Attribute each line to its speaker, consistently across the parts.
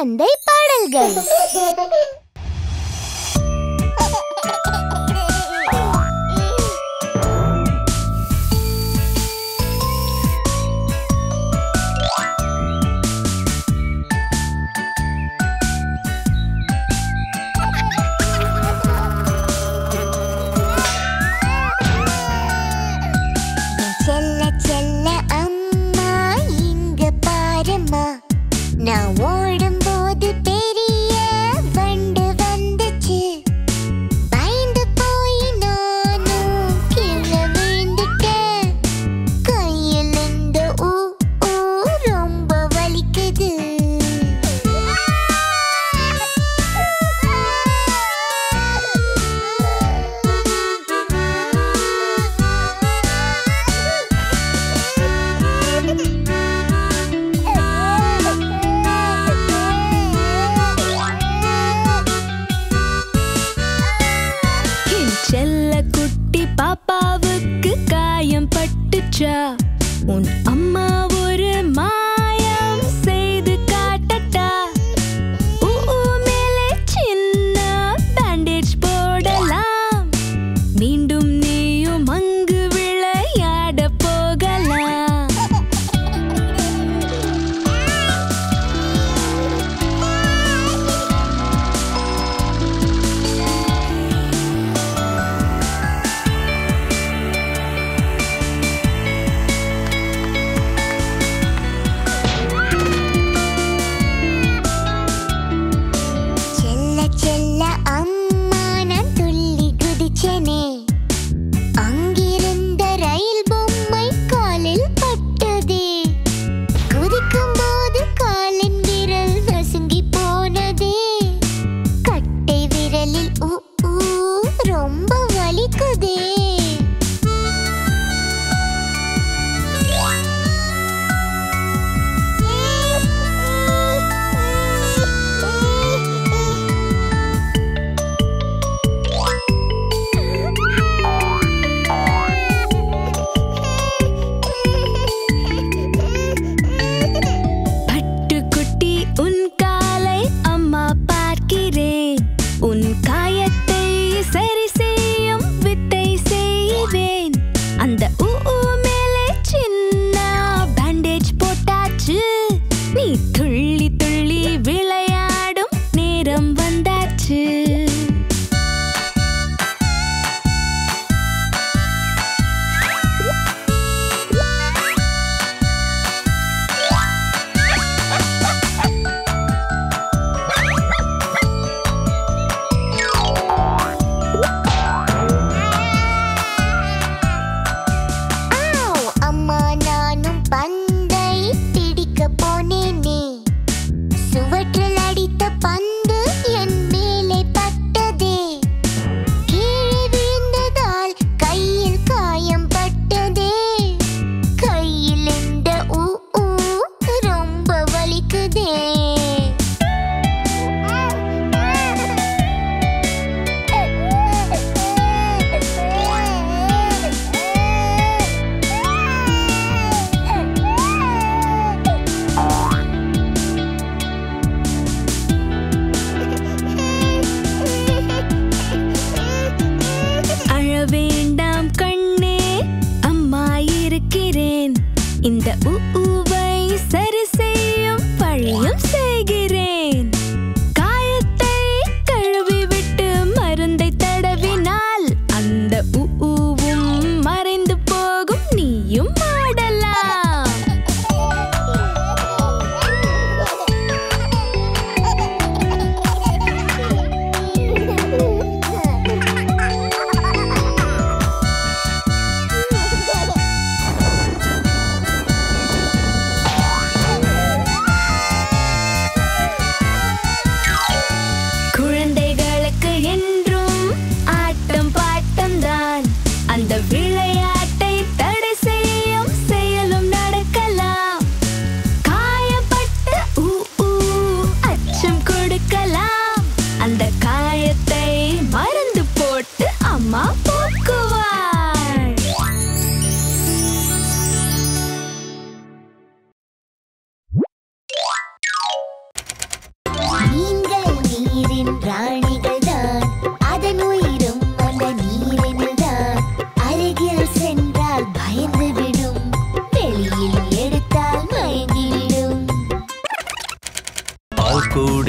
Speaker 1: குழந்தை பாடல்கள். நான் ஓடும்போது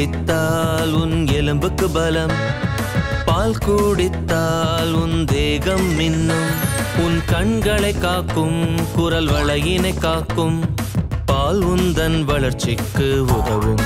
Speaker 2: குடித்தால் உன் எலும்புக்கு பலம். பால் குடித்தால் உன் தேகம் மின்னும். உன் கண்களை காக்கும் குரல் வளையினை காக்கும். பால் உந்தன் வளர்ச்சிக்கு உதவும்.